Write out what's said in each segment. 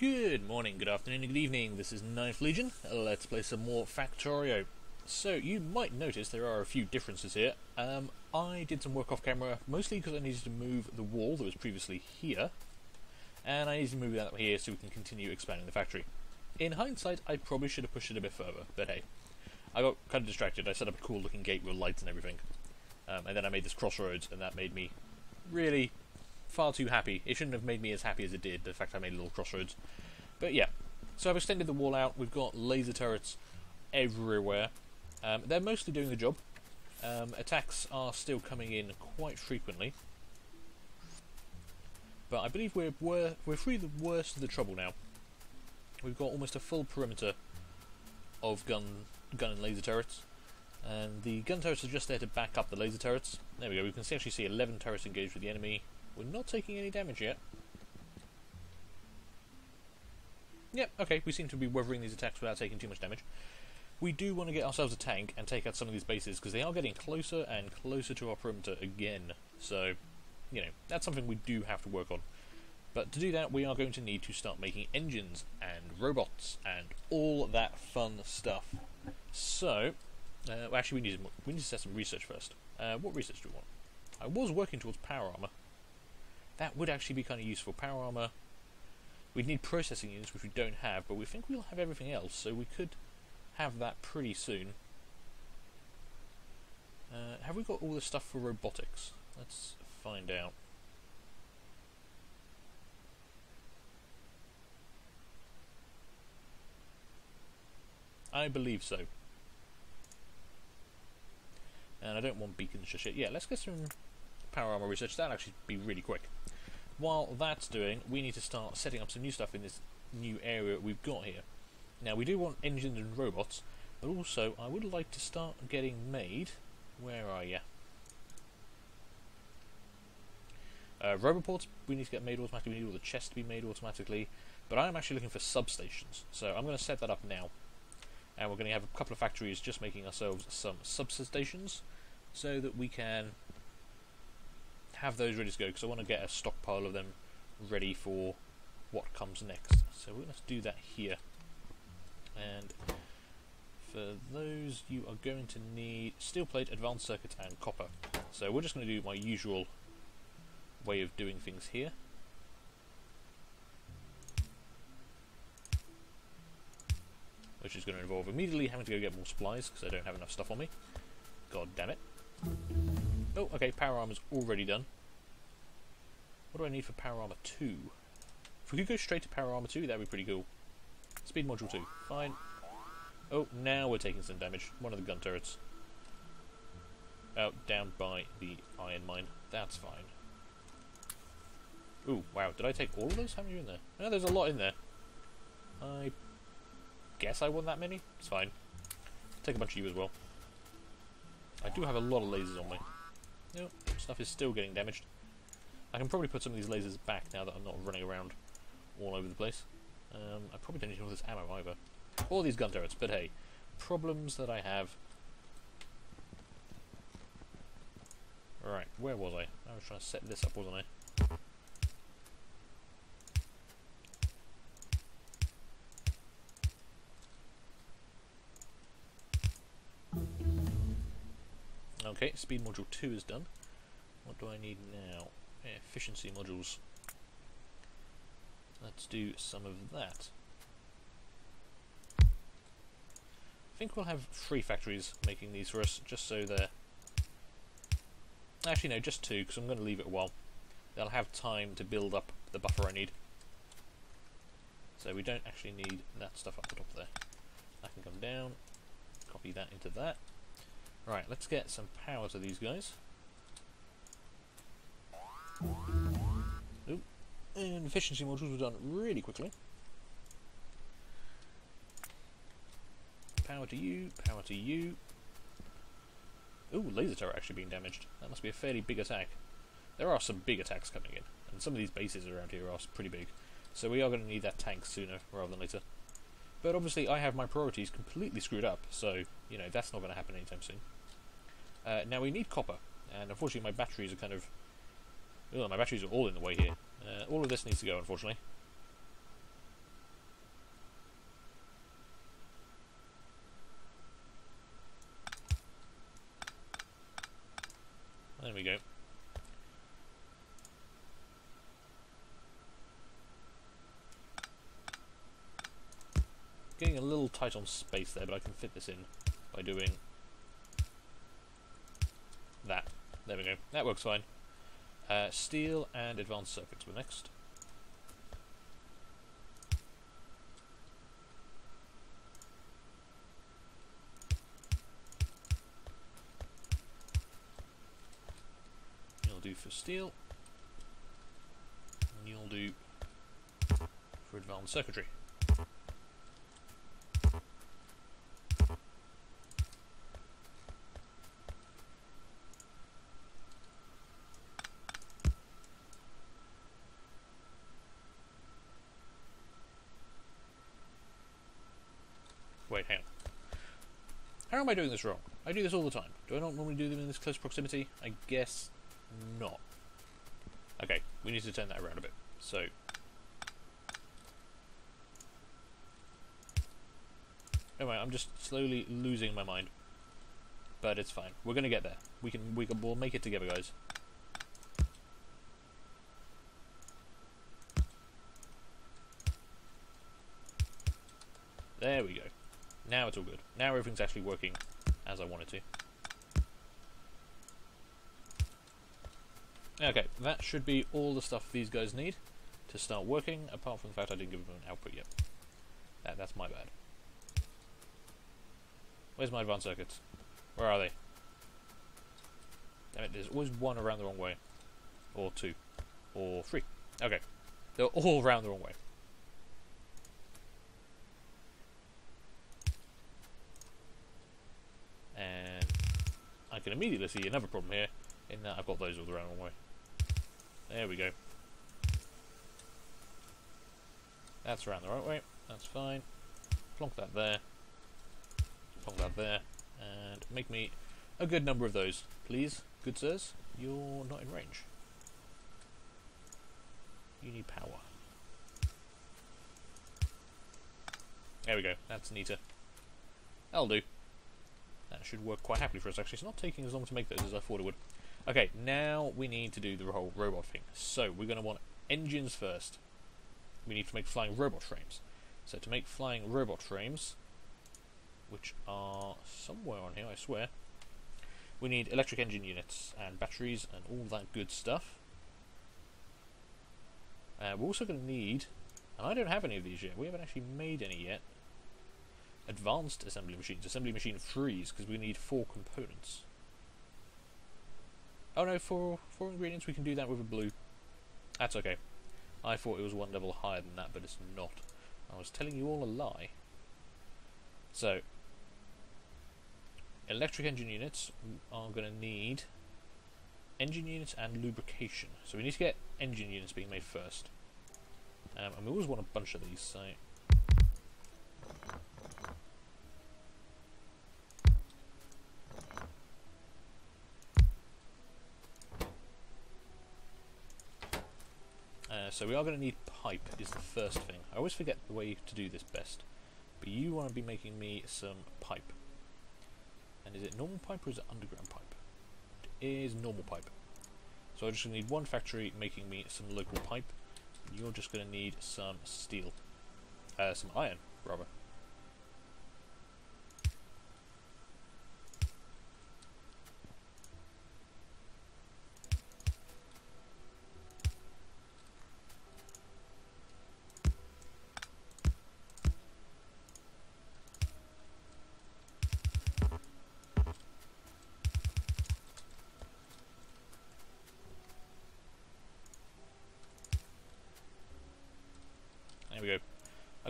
Good morning, good afternoon, good evening. This is Ninth Legion. Let's play some more Factorio. So, you might notice there are a few differences here. Um, I did some work off camera, mostly because I needed to move the wall that was previously here, and I needed to move that here so we can continue expanding the factory. In hindsight, I probably should have pushed it a bit further, but hey. I got kind of distracted. I set up a cool looking gate with lights and everything. Um, and then I made this crossroads, and that made me really far too happy. It shouldn't have made me as happy as it did, the fact I made a little crossroads. But yeah, so I've extended the wall out. We've got laser turrets everywhere. Um, they're mostly doing the job. Um, attacks are still coming in quite frequently. But I believe we're, we're, we're through the worst of the trouble now. We've got almost a full perimeter of gun, gun and laser turrets. And the gun turrets are just there to back up the laser turrets. There we go, we can actually see 11 turrets engaged with the enemy. We're not taking any damage yet. Yep, okay, we seem to be weathering these attacks without taking too much damage. We do want to get ourselves a tank and take out some of these bases because they are getting closer and closer to our perimeter again. So, you know, that's something we do have to work on. But to do that, we are going to need to start making engines and robots and all that fun stuff. So, uh, actually, we need, to, we need to set some research first. Uh, what research do we want? I was working towards power armor. That would actually be kind of useful. Power armor. We'd need processing units, which we don't have, but we think we'll have everything else, so we could have that pretty soon. Uh, have we got all the stuff for robotics? Let's find out. I believe so. And I don't want beacons just yet. Yeah, let's get some power armor research. That'll actually be really quick. While that's doing, we need to start setting up some new stuff in this new area we've got here. Now, we do want engines and robots, but also I would like to start getting made. Where are you? Uh, Roboports, we need to get made automatically. We need all the chests to be made automatically. But I'm actually looking for substations, so I'm going to set that up now. And we're going to have a couple of factories just making ourselves some substations, so that we can have those ready to go. Because I want to get a stockpile of them ready for what comes next. So we're going to do that here. And for those, you are going to need steel plate, advanced circuit, and copper. So we're just going to do my usual way of doing things here. Which is going to involve immediately having to go get more supplies because I don't have enough stuff on me. God damn it. Oh, okay, power armor's already done. What do I need for power armor 2? If we could go straight to power armor 2, that'd be pretty cool. Speed module 2, fine. Oh, now we're taking some damage. One of the gun turrets. Oh, down by the iron mine. That's fine. Ooh, wow, did I take all of those? How many are in there? No, there's a lot in there. I guess I won that many. It's fine. Take a bunch of you as well. I do have a lot of lasers on me. Nope, stuff is still getting damaged. I can probably put some of these lasers back now that I'm not running around all over the place. Um, I probably don't need all this ammo either. All these gun turrets, but hey, problems that I have. Right, where was I? I was trying to set this up, wasn't I? Okay, speed module 2 is done. What do I need now? Efficiency modules. Let's do some of that. I think we'll have three factories making these for us, just so they're... Actually, no, just two, because I'm going to leave it a while. They'll have time to build up the buffer I need. So we don't actually need that stuff up the top there. I can come down, copy that into that. Right, let's get some power to these guys. Oop. And efficiency modules were done really quickly. Power to you, power to you. Ooh, laser turret actually being damaged. That must be a fairly big attack. There are some big attacks coming in, and some of these bases around here are pretty big. So we are going to need that tank sooner rather than later. But obviously I have my priorities completely screwed up, so, you know, that's not going to happen anytime soon. Uh, now we need copper, and unfortunately my batteries are kind of... Ugh, my batteries are all in the way here. Uh, all of this needs to go, unfortunately. There we go. Getting a little tight on space there, but I can fit this in by doing that. There we go. That works fine. Uh, steel and advanced circuits were next. You'll do for steel. And you'll do for advanced circuitry. Wait, hang on. How am I doing this wrong? I do this all the time. Do I not normally do them in this close proximity? I guess not. Okay, we need to turn that around a bit. So... Anyway, I'm just slowly losing my mind. But it's fine. We're gonna get there. We can, we can, we'll make it together, guys. There we go. Now it's all good. Now everything's actually working as I wanted to. Okay, that should be all the stuff these guys need to start working, apart from the fact I didn't give them an output yet. That, that's my bad. Where's my advanced circuits? Where are they? Damn it, there's always one around the wrong way. Or two. Or three. Okay. They're all around the wrong way. And I can immediately see another problem here, in that uh, I've got those all the wrong way. There we go. That's around the right way, that's fine. Plonk that there. Plonk that there. And make me a good number of those, please, good sirs. You're not in range. You need power. There we go, that's neater. That'll do. That should work quite happily for us actually. It's not taking as long to make those as I thought it would. Okay, now we need to do the whole robot thing. So we're going to want engines first. We need to make flying robot frames. So to make flying robot frames, which are somewhere on here, I swear, we need electric engine units and batteries and all that good stuff. Uh, we're also going to need, and I don't have any of these yet, we haven't actually made any yet, advanced assembly machines, assembly machine threes, because we need four components. Oh no, four, four ingredients, we can do that with a blue. That's okay. I thought it was one level higher than that, but it's not. I was telling you all a lie. So, electric engine units are going to need engine units and lubrication. So we need to get engine units being made first. Um, and we always want a bunch of these, so Uh, so we are going to need pipe is the first thing. I always forget the way to do this best. But you want to be making me some pipe. And is it normal pipe or is it underground pipe? It is normal pipe. So I just need one factory making me some local pipe. You're just going to need some steel. Uh, some iron, rather.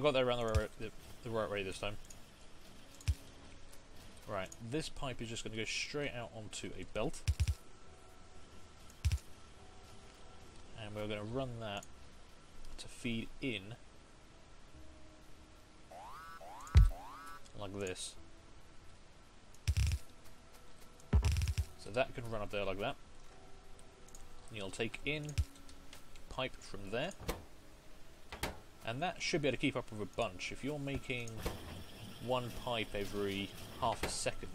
I got that around the right, the, the right way this time. Right, this pipe is just going to go straight out onto a belt. And we're going to run that to feed in like this. So that can run up there like that. And you'll take in pipe from there. And that should be able to keep up with a bunch. If you're making one pipe every half a second,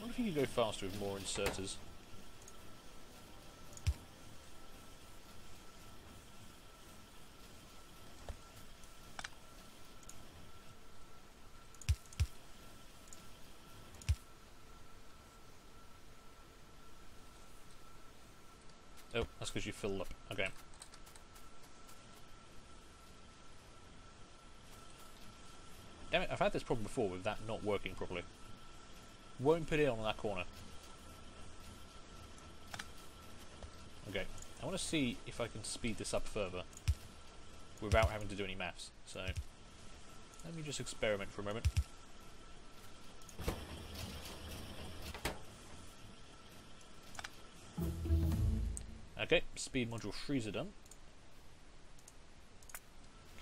wonder if you could go faster with more inserters. Oh, that's because you filled up. Okay. Damn it, I've had this problem before with that not working properly. Won't put it on that corner. Okay, I want to see if I can speed this up further without having to do any maths. So, let me just experiment for a moment. Okay, speed module freezer done.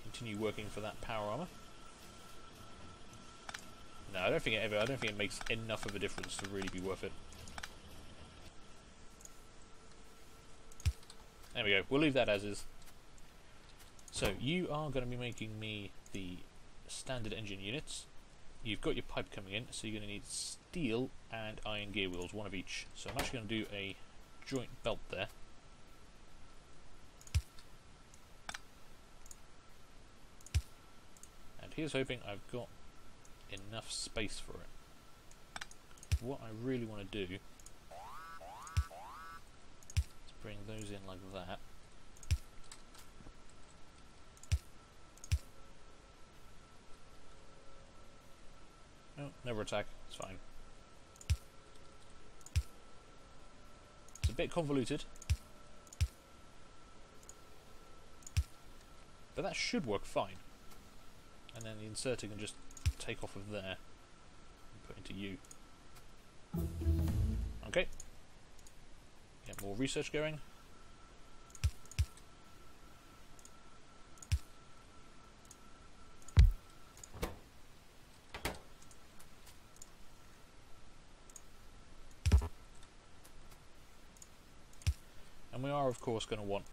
Continue working for that power armor. No, I don't think it ever. I don't think it makes enough of a difference to really be worth it. There we go. We'll leave that as is. So you are going to be making me the standard engine units. You've got your pipe coming in, so you're going to need steel and iron gear wheels, one of each. So I'm actually going to do a joint belt there. And here's hoping I've got enough space for it. What I really want to do is bring those in like that. Oh, never attack, it's fine. It's a bit convoluted. But that should work fine. And then the inserter can just take off of there and put into you. Okay. Get more research going. And we are of course going to want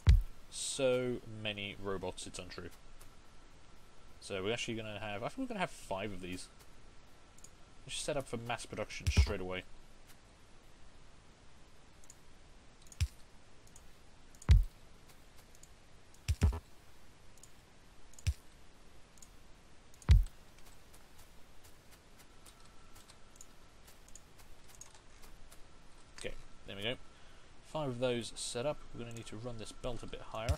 so many robots, it's untrue. So we're actually going to have, I think we're going to have five of these. Let's set up for mass production straight away. Okay, there we go. Five of those set up. We're going to need to run this belt a bit higher.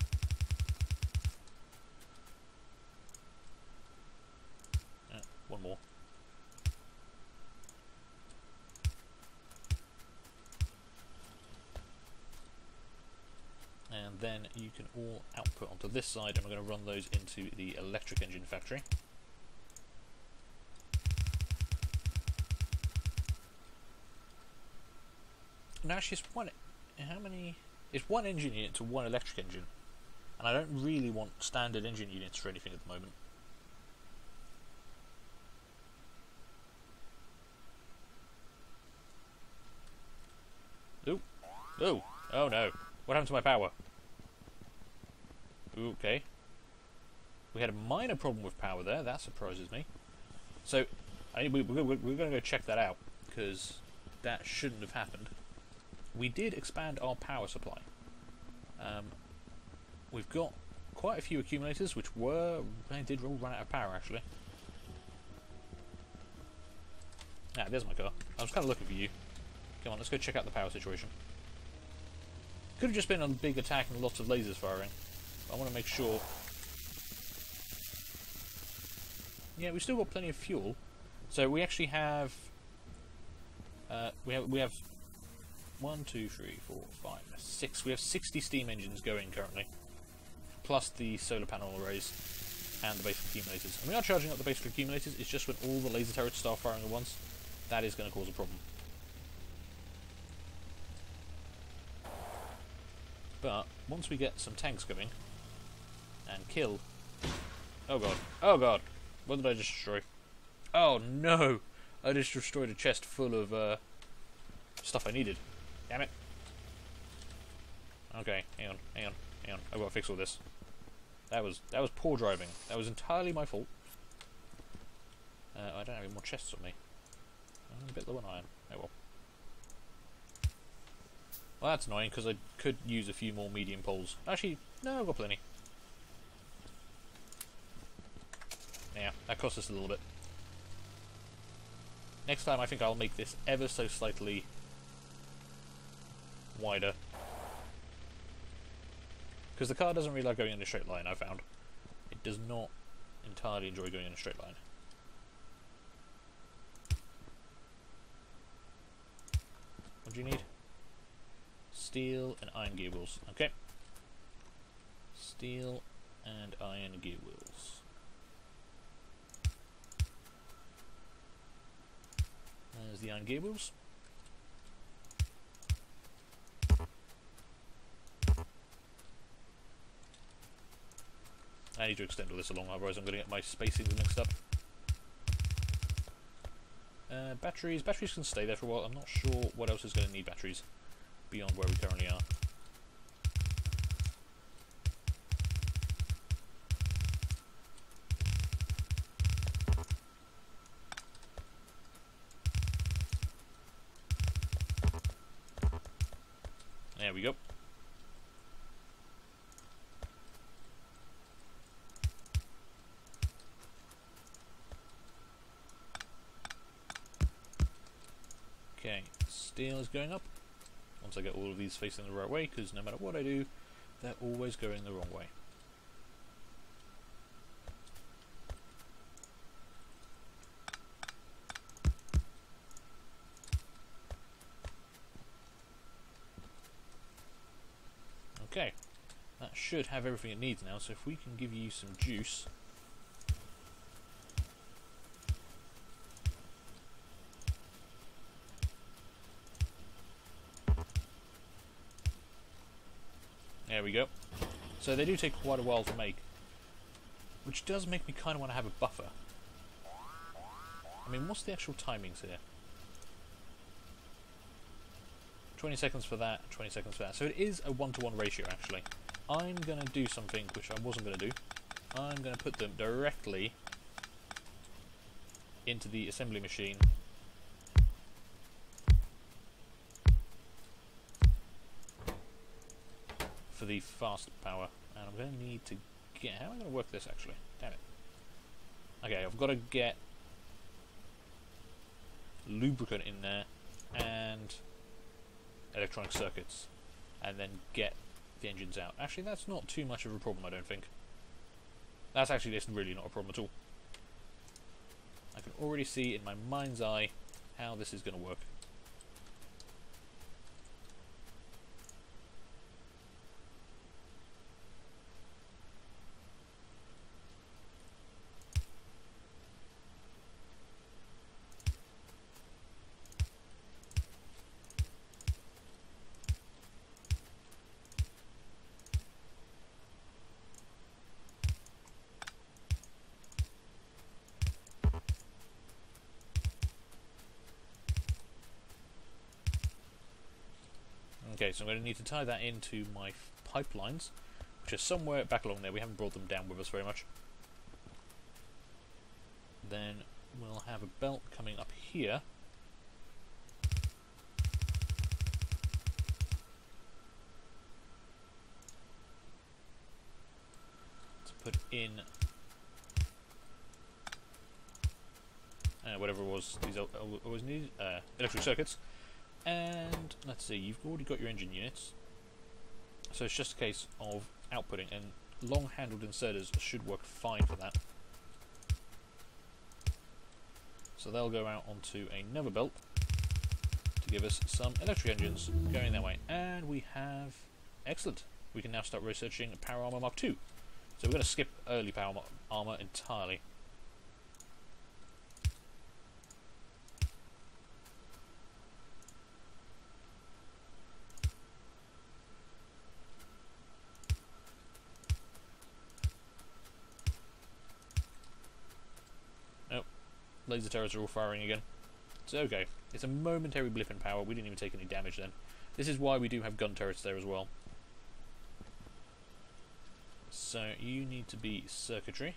one more. And then you can all output onto this side and we're going to run those into the electric engine factory. Now actually it's one, how many, it's one engine unit to one electric engine. And I don't really want standard engine units for anything at the moment. Oh, oh no. What happened to my power? Okay. We had a minor problem with power there. That surprises me. So, I, we, we're, we're going to go check that out, because that shouldn't have happened. We did expand our power supply. Um, we've got quite a few accumulators, which were... They did all run out of power, actually. Ah, there's my car. I was kind of looking for you. Come on, let's go check out the power situation. Could have just been a big attack and lots of lasers firing. I want to make sure. Yeah, we've still got plenty of fuel. So we actually have... Uh, we have we have one, two, three, four, five, six. We have 60 steam engines going currently, plus the solar panel arrays and the basic accumulators. And we are charging up the basic accumulators. It's just when all the laser turrets start firing at once, that is going to cause a problem. But once we get some tanks going and kill. Oh god. Oh god. What did I just destroy? Oh no! I just destroyed a chest full of uh, stuff I needed. Damn it. Okay, hang on, hang on, hang on. I've got to fix all this. That was that was poor driving. That was entirely my fault. Uh, I don't have any more chests on me. I'm a bit low on iron. Oh well. Well, that's annoying because I could use a few more medium poles. Actually, no, I've got plenty. Yeah, that cost us a little bit. Next time I think I'll make this ever so slightly wider. Because the car doesn't really like going in a straight line, I found. It does not entirely enjoy going in a straight line. What do you need? Steel and iron gear wheels. Okay. Steel and iron gear wheels. There's the iron wheels. I need to extend all this along, otherwise I'm going to get my spacings mixed up. Uh, batteries. Batteries can stay there for a while. I'm not sure what else is going to need batteries beyond where we currently are. There we go. Okay, steel is going up. Once I get all of these facing the right way, because no matter what I do, they're always going the wrong way. Okay, that should have everything it needs now, so if we can give you some juice... There we go. So they do take quite a while to make. Which does make me kind of want to have a buffer. I mean, what's the actual timings here? 20 seconds for that, 20 seconds for that. So it is a one-to-one -one ratio, actually. I'm going to do something which I wasn't going to do. I'm going to put them directly into the assembly machine for the fast power. And I'm going to need to get... How am I going to work this, actually? Damn it. Okay, I've got to get lubricant in there and electronic circuits and then get the engines out. Actually, that's not too much of a problem, I don't think. That's actually just really not a problem at all. I can already see in my mind's eye how this is going to work. Okay, so I'm going to need to tie that into my pipelines, which are somewhere back along there. We haven't brought them down with us very much. Then we'll have a belt coming up here. To put in uh, whatever it was these always uh, electric circuits. And let's see, you've already got your engine units. So it's just a case of outputting, and long-handled inserters should work fine for that. So they'll go out onto another belt to give us some electric engines going that way. And we have... Excellent. We can now start researching Power Armor Mark II. So we're going to skip early Power Armor entirely. Laser turrets are all firing again. It's okay. It's a momentary blip in power. We didn't even take any damage then. This is why we do have gun turrets there as well. So you need to be circuitry.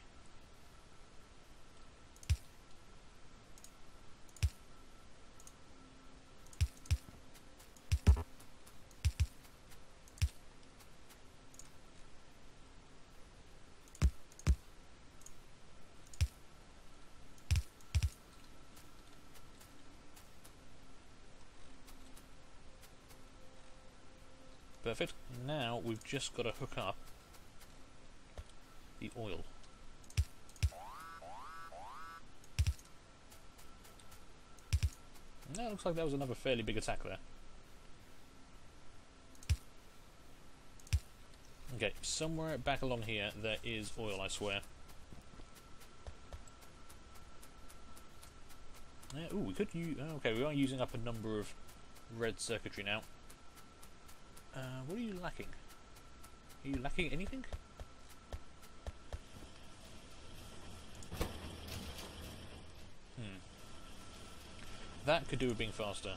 We've just got to hook up the oil. Looks like that was another fairly big attack there. Okay, somewhere back along here there is oil, I swear. Yeah, ooh, we could use... Okay, we are using up a number of red circuitry now. Uh, what are you lacking? Are you lacking anything? Hmm. That could do with being faster.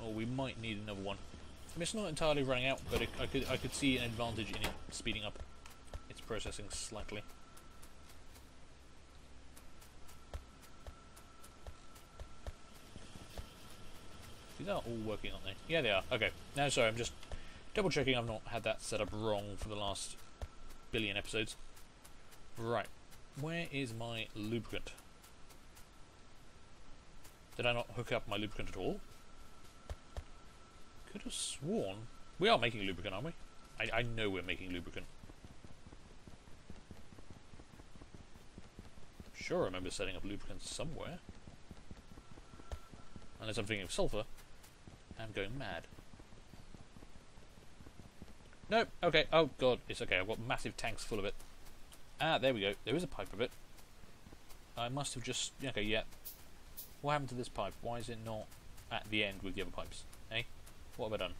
Or we might need another one. I mean, it's not entirely running out, but it, I could I could see an advantage in it speeding up its processing slightly. These are all working, aren't they? Yeah, they are. Okay. No, sorry, I'm just double checking I've not had that set up wrong for the last billion episodes. Right. Where is my lubricant? Did I not hook up my lubricant at all? Could have sworn. We are making lubricant, aren't we? I, I know we're making lubricant. Sure, I remember setting up lubricant somewhere. Unless I'm thinking of sulfur. I'm going mad. Nope, okay, oh god, it's okay, I've got massive tanks full of it. Ah, there we go, there is a pipe of it. I must have just, okay, yeah. What happened to this pipe? Why is it not at the end with the other pipes? Eh? What have I done?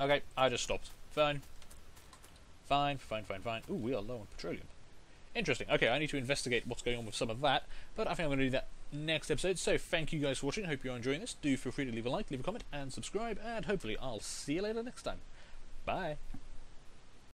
Okay, I just stopped. Fine. Fine, fine, fine, fine. Ooh, we are low on petroleum. Interesting. Okay, I need to investigate what's going on with some of that, but I think I'm going to do that next episode. So thank you guys for watching. Hope you're enjoying this. Do feel free to leave a like, leave a comment, and subscribe, and hopefully I'll see you later next time. Bye.